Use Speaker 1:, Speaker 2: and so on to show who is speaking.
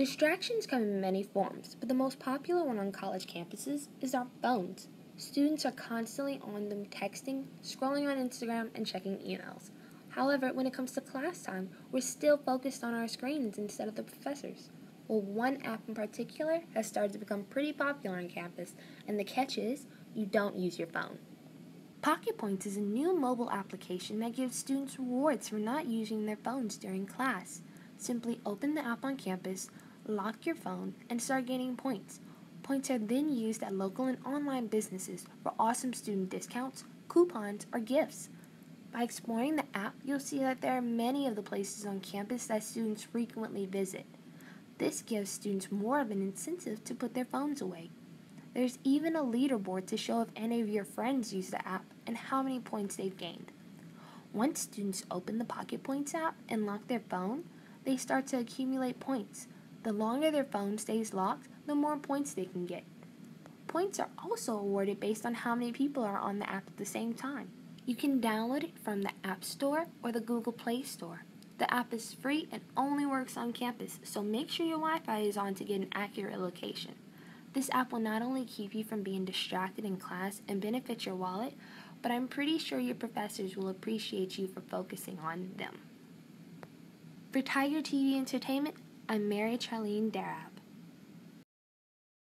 Speaker 1: Distractions come in many forms, but the most popular one on college campuses is our phones. Students are constantly on them texting, scrolling on Instagram, and checking emails. However, when it comes to class time, we're still focused on our screens instead of the professors. Well, one app in particular has started to become pretty popular on campus, and the catch is you don't use your phone. Pocket Points is a new mobile application that gives students rewards for not using their phones during class. Simply open the app on campus, lock your phone, and start gaining points. Points are then used at local and online businesses for awesome student discounts, coupons, or gifts. By exploring the app, you'll see that there are many of the places on campus that students frequently visit. This gives students more of an incentive to put their phones away. There's even a leaderboard to show if any of your friends use the app and how many points they've gained. Once students open the Pocket Points app and lock their phone, they start to accumulate points. The longer their phone stays locked, the more points they can get. Points are also awarded based on how many people are on the app at the same time. You can download it from the App Store or the Google Play Store. The app is free and only works on campus, so make sure your Wi Fi is on to get an accurate location. This app will not only keep you from being distracted in class and benefit your wallet, but I'm pretty sure your professors will appreciate you for focusing on them. For Tiger TV Entertainment, I'm Mary Charlene Darab.